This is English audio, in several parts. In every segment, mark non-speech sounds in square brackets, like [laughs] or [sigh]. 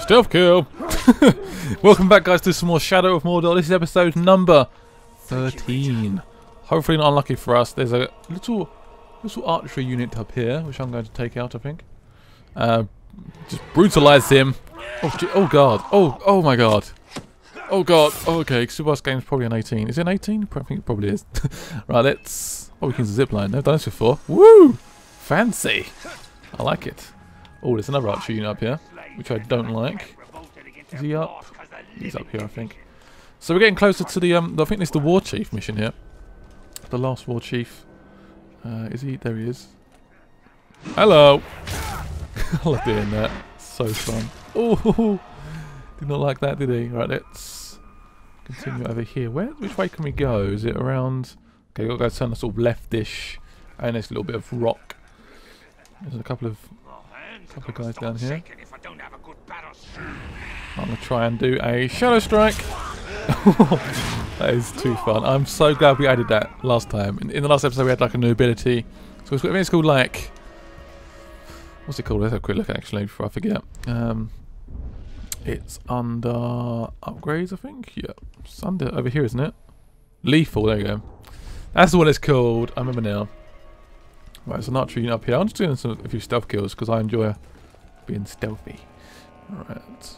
Stealth kill! [laughs] Welcome back guys to some more Shadow of Mordor. This is episode number 13. Hopefully not unlucky for us. There's a little little archery unit up here, which I'm going to take out, I think. Uh, just brutalize him. Oh, oh god. Oh, oh my god. Oh god. Oh, okay, Super Game's probably an 18. Is it an 18? I think it probably is. [laughs] right, let's... Oh, we can zipline. Never done this before. Woo! Fancy. I like it. Oh, there's another archery unit up here, which I don't like. Is he up? He's up here, I think. So we're getting closer to the, um, I think this is the War Chief mission here. The last War Chief. Uh, is he? There he is. Hello! [laughs] I love doing that. So fun. Oh, [laughs] did not like that, did he? Right, let's continue over here. Where? Which way can we go? Is it around? Okay, we've got to go turn the sort of leftish. And there's a little bit of rock. There's a couple of couple of guys down here. I'm gonna try and do a shadow strike. [laughs] that is too fun. I'm so glad we added that last time. In, in, the last episode, we had like a new ability. So it's, I think it's called like what's it called? Let's have a quick look actually before I forget. Um, it's under upgrades, I think. Yeah, it's under over here, isn't it? Lethal. There you go. That's what it's called. I remember now. Right, there's an archery unit up here. I'm just doing some, a few stealth kills because I enjoy being stealthy. Alright.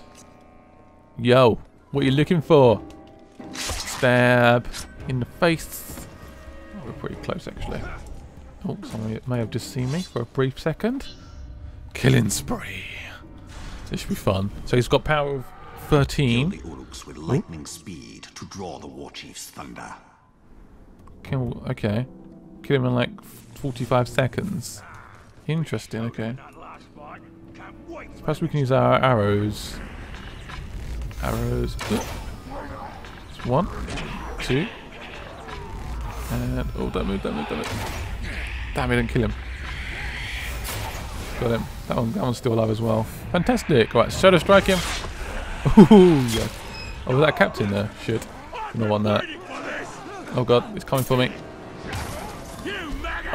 Yo, what are you looking for? Stab in the face. Oh, we're pretty close actually. Oh, someone may have just seen me for a brief second. Killing spree. This should be fun. So he's got power of 13. Kill the Uruks with lightning speed to draw the war chief's thunder. Kill, okay. Kill him in like 45 seconds. Interesting, okay. Perhaps we can use our arrows. Arrows. Oh. one, two, and oh, don't move, don't move, don't move. Damn it, didn't kill him. Got him. That one, that one's still alive as well. Fantastic. Right, shadow strike him. Ooh, yeah. Oh, was that captain there? Shit. Didn't want that. Oh god, it's coming for me.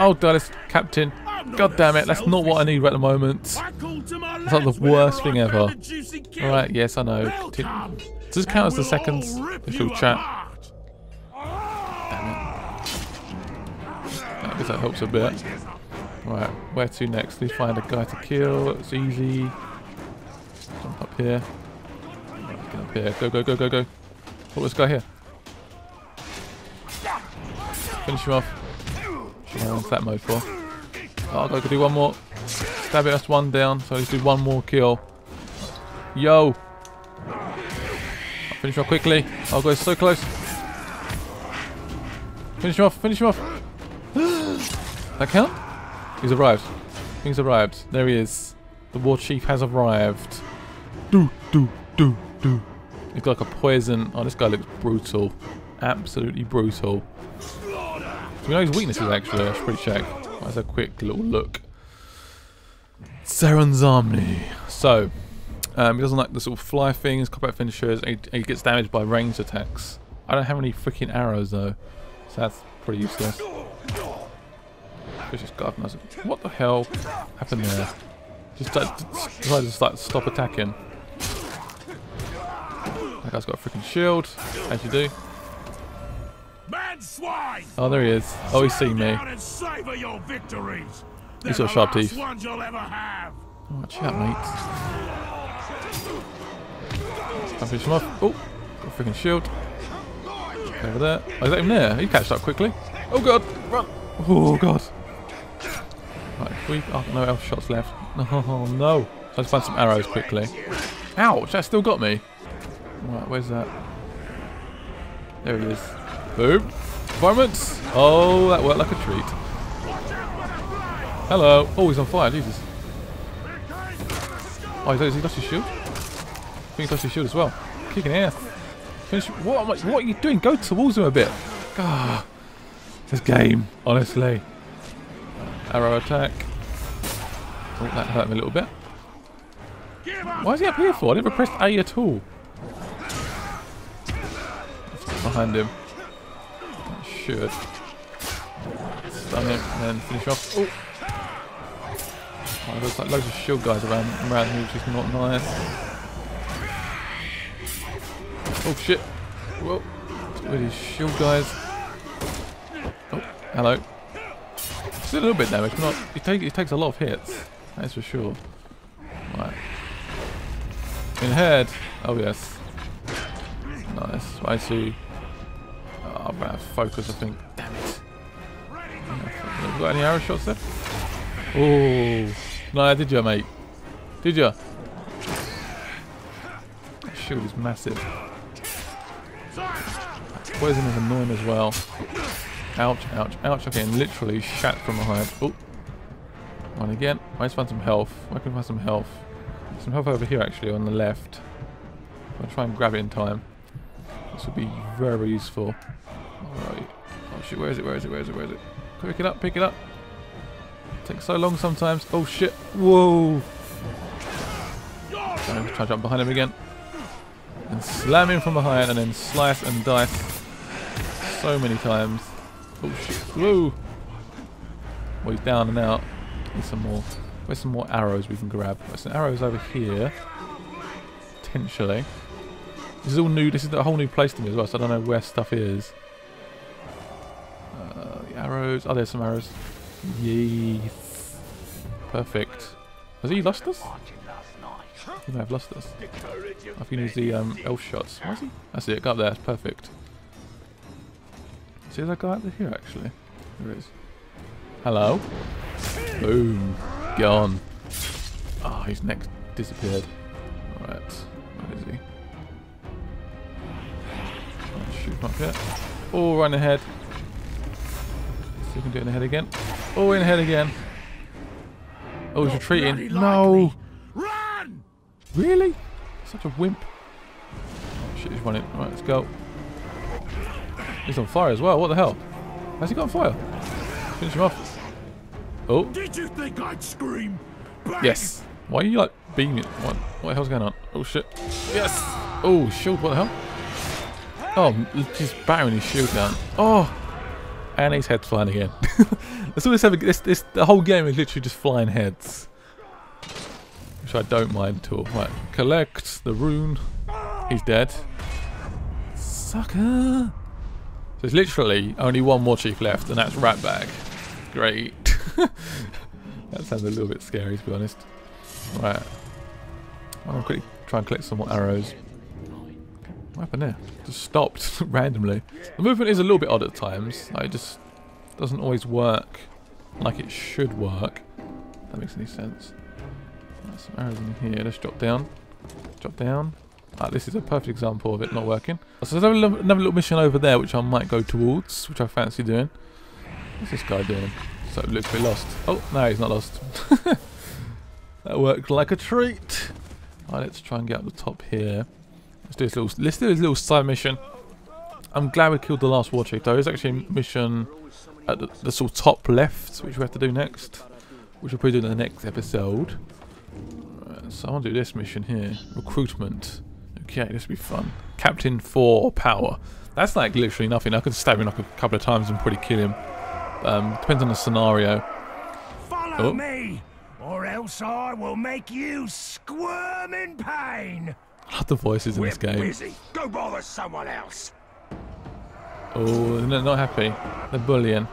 Oh, Dallas, captain. God damn it, that's not what I need right at the moment. It's like the worst thing ever. Alright, yes, I know. Does this count as the seconds? If you'll chat. Damn it. I guess that helps a bit. Right, where to next? We find a guy to kill. It's easy. Jump up here. Get up here. Go, go, go, go, go. Was this guy here? Finish him off. What's that mode for? Oh, got to do one more. Stab it, that's one down. So let's do one more kill. Yo! I'll finish off quickly. Oh, I'll go so close. Finish him off, finish him off. [gasps] that count? He's arrived. He's arrived. There he is. The war chief has arrived. Do, do, do, do. He's got like a poison. Oh, this guy looks brutal. Absolutely brutal. We know his weaknesses actually? I should probably check. That's a quick little look. Saranzami. So, um, he doesn't like the sort of fly things, combat finishers, he, he gets damaged by ranged attacks. I don't have any freaking arrows though, so that's pretty useless. Vicious gardener. What the hell happened there? Just decided to start stop attacking. That guy's got a freaking shield, as you do. Oh, there he is. Oh, he's seen me. He's got sharp teeth. Oh, watch out, mate. Can't finish him off. Oh, got a freaking shield. Over there. Oh, is that him there? He catched up quickly. Oh, God. Run. Oh, God. Right, we... Oh, no elf shots left. [laughs] Oh, no. So let's find some arrows quickly. Ouch, that still got me. Right, where's that? There he is. Boom. Performance. Oh, that worked like a treat. Hello. Oh, he's on fire. Jesus. Oh, he's, he lost his shield? I think he lost his shield as well. Kicking ass. Finish. What, am I, what are you doing? Go towards him a bit. Ah. God. This game, honestly. Arrow attack. Oh, that hurt me a little bit. Why is he up here for? I never pressed A at all. Behind him should. Stun him and then finish off. Oh! there's like loads of shield guys around, around here, which is not nice. Oh shit. Whoa. With his shield guys. Oh, hello. Still a little bit damage, not. He, take, he takes a lot of hits. That's for sure. Right. In head. Oh yes. Nice. I see. Have to focus, I think. Damn it. Got any arrow shots there? Oh. No, did you, mate? Did you? That shield is massive. Poison is annoying as well. Ouch, ouch, ouch. Okay, and literally shat from behind. Oh. One again. Let's find some health. Where can find some health? Some health over here, actually, on the left. I'll try and grab it in time. This would be very useful. Shit, where is it? Where is it? Where is it? Where is it? Pick it up, pick it up. Takes so long sometimes. Oh shit. Whoa. Try, try to jump behind him again. And slam him from behind and then slice and dice so many times. Oh shit. Whoa. Well, he's down and out. Need some more. Where's some more arrows we can grab? There's some arrows over here. Potentially. This is all new. This is a whole new place to me as well, so I don't know where stuff is. Arrows. Oh, there's some arrows. Yes. Perfect. Has he lost us? He may have lost us. I can use the um, elf shots. Is he? It. Go up there. Perfect. See that guy up there here, actually? There is. Hello? Boom. Gone. Oh, his neck disappeared. Alright. Where is he? Shoot, not yet. Oh, run ahead. See if we can do it in the head again. Oh, in the head again. Oh, he's retreating. No! Run! Really? Such a wimp. Oh, shit, he's running. Right, let's go. He's on fire as well. What the hell? Has he got on fire? Finish him off. Oh, Did you think I'd scream? Bang! yes. Why are you like beaming? What, what the hell's going on? Oh shit. Yes. Oh, shield. What the hell? Oh, he's battering his shield down. Oh, and his head's flying again. [laughs] Let's always have this, this. The whole game is literally just flying heads, which I don't mind at all. Right, collect the rune. He's dead. Sucker. So there's literally only one more chief left, and that's Ratbag. Great. [laughs] that sounds a little bit scary, to be honest. Right. I'm going to quickly try and collect some more arrows. What happened there? Just stopped [laughs] randomly. The movement is a little bit odd at times. Like, it just doesn't always work like it should work. If that makes any sense. Some arrows in here. Let's drop down. Drop down. Ah, this is a perfect example of it not working. So there's another, little mission over there which I might go towards, which I fancy doing. What's this guy doing? So it looks a bit lost. Oh, no, he's not lost. [laughs] that worked like a treat. Let's try and get up the top here. Let's do this little, let's do this little side mission. I'm glad we killed the last war chief though. There's actually a mission at the, the sort of top left, which we have to do next. Which we'll probably do in the next episode. Right, so I want to do this mission here. Recruitment. Okay, this will be fun. Captain 4 power. That's like literally nothing. I could stab him like a couple of times and probably kill him. Um, depends on the scenario. Follow Oh. me, or else I will make you squirm in pain. Love the voices in this game. busy. Go bother someone else. Oh, they're not happy. They're bullying.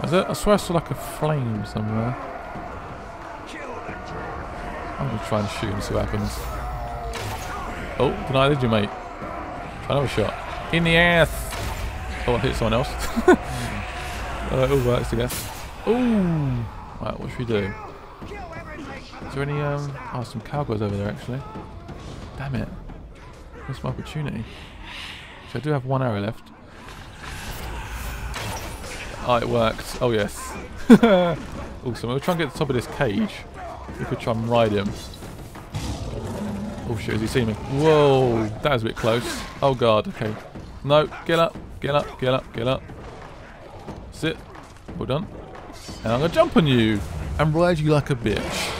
I swear I saw like a flame somewhere. Kill the dragon. I'm gonna try and shoot and see what happens. Oh, deny did you, mate? Try another shot. In the ass! Oh, I hit someone else. [laughs] it all works, I guess. Ooh! Right, what should we do? Is there any, um... Oh, some cowboys over there, actually. Damn it. Missed my opportunity. So I do have one arrow left. Oh, it worked. Oh, yes. [laughs] awesome. We'll try and get to the top of this cage. We could try and ride him. Oh shit, has he seen me? Whoa, that was a bit close. Oh god, okay. No, get up, get up, get up, get up. Sit. Well done. And I'm gonna jump on you and ride you like a bitch.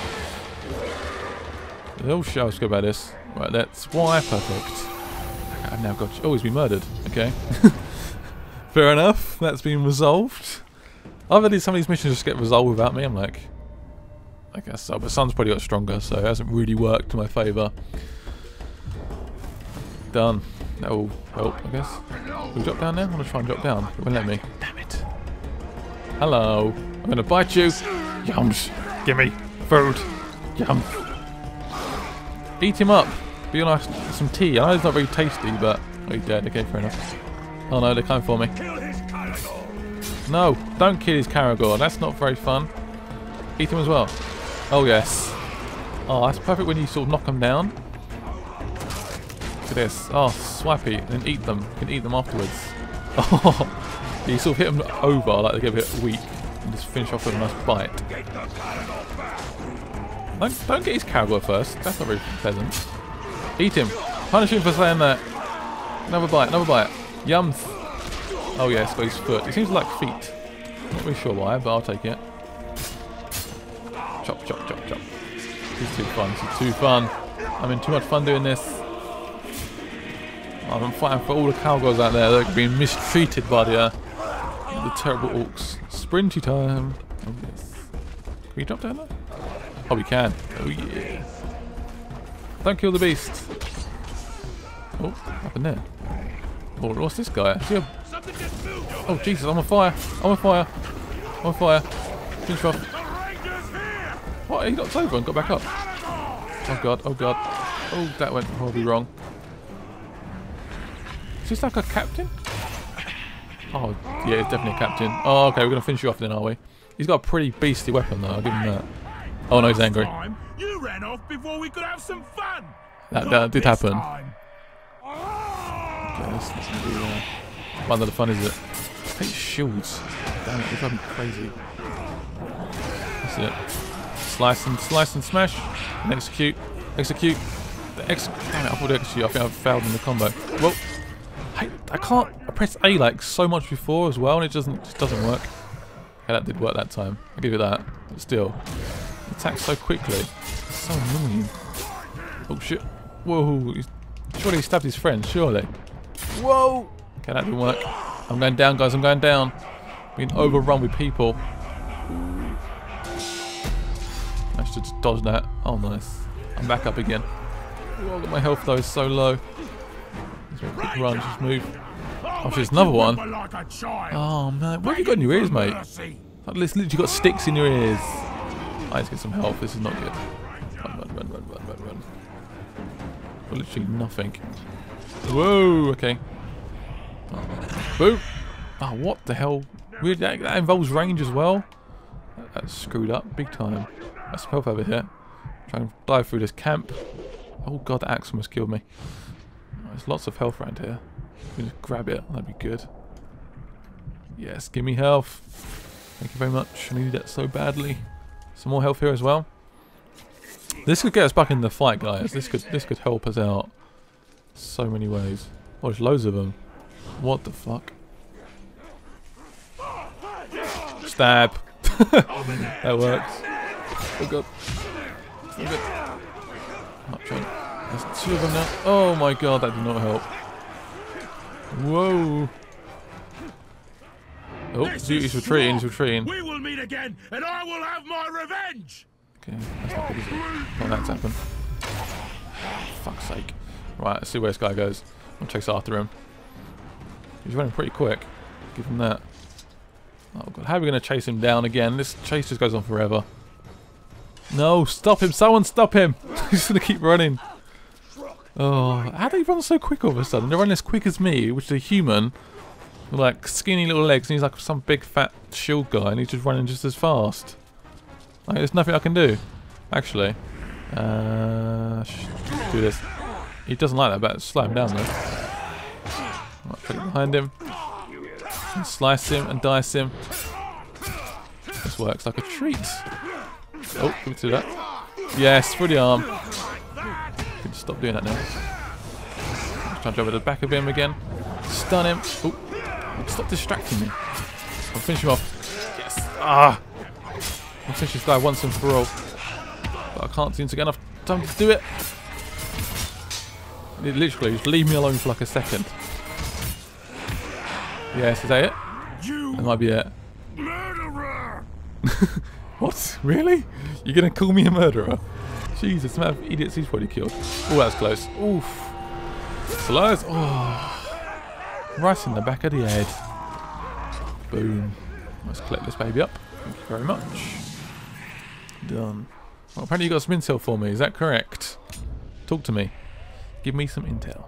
Oh shit, let's go about this. Right, that's why perfect. I've now got. Oh, he's been murdered. Okay. [laughs] Fair enough. That's been resolved. I've had some of these missions just get resolved without me. I'm like, I guess so. But Sun's probably got stronger, so it hasn't really worked to my favour. Done. That will help, I guess. Can we drop down there? I'm going to try and drop down. It won't let me. Damn it. Hello. I'm going to bite you. Yums. Gimme. Food. Yum. Eat him up. Be nice. Some tea. I know it's not very tasty, but... Oh, he's dead. Okay, fair enough. Oh no, they're coming for me. No, don't kill his Caragor. That's not very fun. Eat him as well. Oh, yes. Oh, that's perfect when you sort of knock them down. Look at this. Oh, swipey. And eat them. You can eat them afterwards. Oh, [laughs] you sort of hit them over like they get a bit weak and just finish off with a nice bite. Don't, don't get his Caragor first. That's not very pleasant. Eat him. Punish him for saying that. Another bite, another bite. Yums. Oh yes, got his foot. It seems like feet. Not really sure why, but I'll take it. Chop, chop, chop, chop. This is too fun. This is too fun. I'm having too much fun doing this. I'm fighting for all the cowgirls out there that are being mistreated by the, uh, the terrible orcs. Sprinty time. Oh yes. Can we drop down there? Oh, we can. Oh yeah. Don't kill the beast. Oh, what happened there? Oh, what's this guy? Is he a Something just moved over Oh Jesus, I'm on fire. I'm on fire. I'm on fire. Finish off. The Rangers here! What? He knocked over and got back up. Oh god, oh god. Oh, that went horribly wrong. Is this like a captain? Oh, yeah, it's definitely a captain. Oh, okay, we're going to finish you off then, are we? He's got a pretty beastly weapon though, I'll give him that. Oh no, he's angry. Time, you ran off before we could have some fun. That, Not that did happen. Okay, let's, let's do uh, one of the fun is it? I shields. Damn it, you're driving crazy. That's it. Slice and slice and smash. And execute. Execute. The ex Damn it, I thought execute. I think I've failed in the combo. Well, I, I can't. I pressed A like so much before as well, and it doesn't just doesn't work. Okay, that did work that time. I'll give you that. But still, it attacks so quickly. It's so annoying. Oh shit. Whoa. He's, surely he stabbed his friend. Surely. Whoa! Okay, that didn't work. I'm going down, guys. I'm going down. Being overrun with people. I to just dodge that. Oh, nice. I'm back up again. Whoa, my health though is so low. Just quick run, just move. Oh, oh, I'll there's another one. Like a child. Oh man, what have you got in your ears, mate? Like, literally got sticks in your ears. I let's get some health. This is not good. Run, run, run, run, run, run, run. Literally nothing. Whoa, okay. Oh. Boo! Oh, what the hell? Weird, that, that involves range as well? That- That's screwed up big time. That's health over here. Trying to dive through this camp. Oh god, the axe almost killed me. There's lots of health around here. We just grab it, that'd be good. Yes, give me health. Thank you very much. I needed that so badly. Some more health here as well. This could get us back in the fight, guys. This could this could help us out so many ways. Oh, there's loads of them. What the fuck? Stab. [laughs] that works. Oh god. Oh god. Not trying. There's two of them now. Oh my god, that did not help. Whoa. Oh, This he's retreating, he's retreating. We will meet again, and I will have my revenge. Okay, that's not good, is it? Oh, that's happened. Fuck's sake. Right, let's see where this guy goes. I'll chase after him. He's running pretty quick. Give him that. Oh god, how are we going to chase him down again? This chase just goes on forever. No, stop him! Someone stop him! [laughs] He's going to keep running. Oh, how do they run so quick all of a sudden? They're running as quick as me, which is a human. Like skinny little legs, and he's like some big fat shield guy, and he's just running just as fast. Like, there's nothing I can do. Actually. Uh, do this. He doesn't like that, but slow him down though. Right, put it behind him. And slice him and dice him. This works like a treat. Oh, give me to that. Yes, through the arm. Can stop doing that now. Trying to over the back of him again. Stun him. Stop distracting me. I'll finish him off. Yes. Ah. I'll finish this guy once and for all. But I can't seem to get enough time to do it. It literally, just leave me alone for like a second. Yes, is that it? You That might be it. murderer! [laughs] What? Really? You're gonna call me a murderer? Jesus, the amount of idiots he's probably killed. Oh, that's close. Oof. Slice. Oh. Right in the back of the head. Boom. Let's collect this baby up. Thank you very much. Done. Well, apparently you got some intel for me. Is that correct? Talk to me. Give me some intel.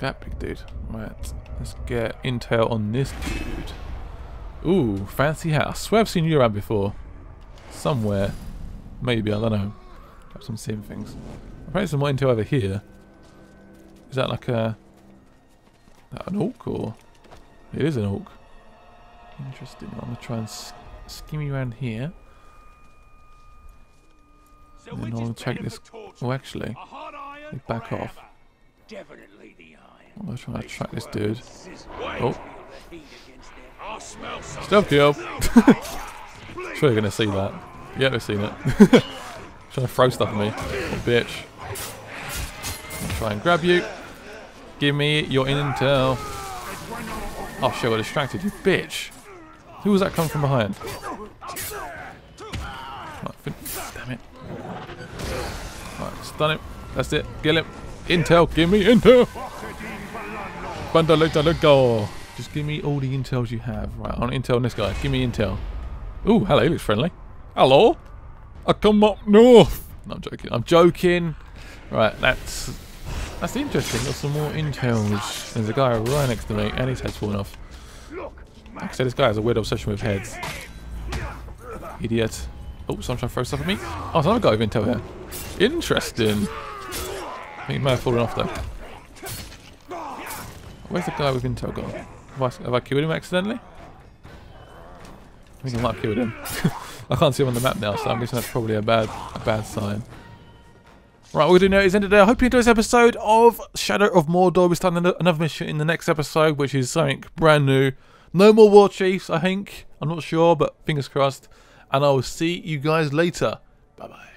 That big dude. Right. Let's get intel on this dude. Ooh, fancy house. Swear I've seen you around before. Somewhere. Maybe, I don't know. Perhaps I'm seeing things. Apparently some more intel over here. Is that like a... That an orc or... It is an orc. Interesting. I'm going to try and sk skim around here. And then I'll check this... Oh, actually. Back off. Definitely the iron. I'm going to try and track this dude. Oh. I smell something. Stealth kill! [laughs] sure you're going to see that. Yeah, they've seen it. [laughs] Trying to throw stuff at me. Oh, bitch. I'll try and grab you. Give me your intel. Oh shit, I distracted, you bitch. Who was that coming from behind? Damn it. Stun him. That's it. Kill him. Intel, give me intel! Bandaleta, let go. Just give me all the intels you have. Right, want intel on this guy. Give me intel. Ooh, hello, he looks friendly. Hello? I come up north. No, I'm joking. I'm joking. Right, that's that's interesting. Got some more intels. There's a guy right next to me, and his head's falling off. Like I said, this guy has a weird obsession with heads. Idiot. Oh, someone's trying to throw stuff at me. Oh, there's another guy with intel here. Interesting. I think he may have fallen off though. Where's the guy with intel gone? Have I, have I killed him accidentally? I think I might have killed him. [laughs] I can't see him on the map now, so I'm guessing that's probably a bad a bad sign. Right, we're doing now is end it there. I hope you enjoyed this episode of Shadow of Mordor. We're starting another mission in the next episode, which is something brand new. No more War Chiefs, I think. I'm not sure, but fingers crossed. And I will see you guys later. Bye bye.